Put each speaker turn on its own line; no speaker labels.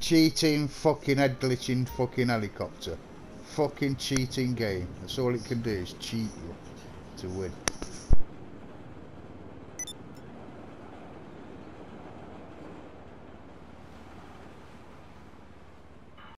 cheating, fucking head glitching, fucking helicopter. Fucking cheating game. That's all it can do is cheat you to win.